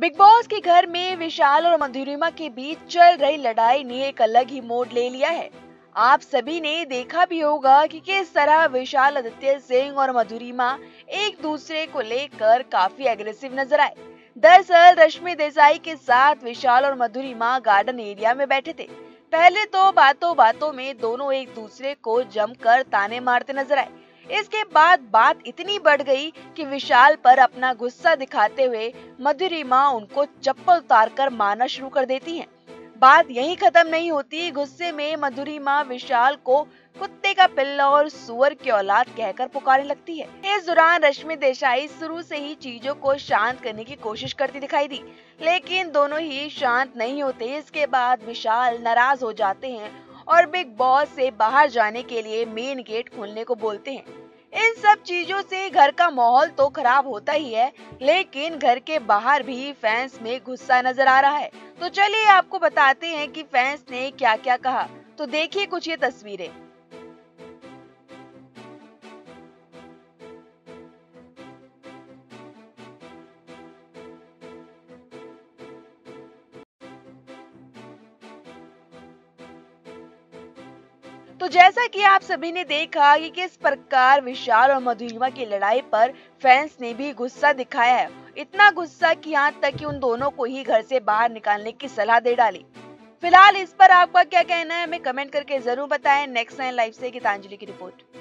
Big boss के घर में विशाल और मधुरिमा के बीच चल रही लड़ाई ने एक अलग ही मोड ले लिया है। आप सभी ने देखा भी होगा कि किस तरह विशाल, आदित्य सिंह और मधुरिमा एक दूसरे को लेकर काफ़ी एग्रेसिव नज़र आए। दरअसल, रश्मि देसाई के साथ विशाल और मधुरिमा गार्डन एरिया में बैठे थे। पहले तो बातों बातों में दोनों एक दूसरे को जमकर ताने मारते नज़र आए। इसके बाद बात इतनी बढ़ गई कि विशाल पर अपना गुस्सा दिखाते हुए मधुरिमा उनको चप्पल उतार कर मारना शुरू कर देती हैं। बात यही खत्म नहीं होती, गुस्से में मधुरिमा विशाल को कुत्ते का पिल्ला और सुअर की औलाद कहकर पुकारने लगती है इस दौरान रश्मि देसाई शुरू से ही चीज़ों को शांत करने की कोशिश करती दिखाई दी लेकिन दोनों ही शांत नहीं होते, इसके बाद विशाल नाराज़ हो जाते हैं और बिग बॉस से बाहर जाने के लिए मेन गेट खोलने को बोलते हैं। इन सब चीज़ों से घर का माहौल तो खराब होता ही है, लेकिन घर के बाहर भी फैंस में गुस्सा नज़र आ रहा है। तो चलिए आपको बताते हैं कि फैंस ने क्या क्या कहा। तो देखिए कुछ ये तस्वीरें। तो जैसा कि आप सभी ने देखा कि किस प्रकार विशाल और मधुरिमा की लड़ाई पर फैंस ने भी गुस्सा दिखाया है। इतना गुस्सा कि यहाँ तक कि उन दोनों को ही घर से बाहर निकालने की सलाह दे डाली। फ़िलहाल इस पर आपका क्या कहना है? हमें कमेंट करके ज़रूर बताएँ। नेक्स्ट लाइव से गीतांजलि की रिपोर्ट।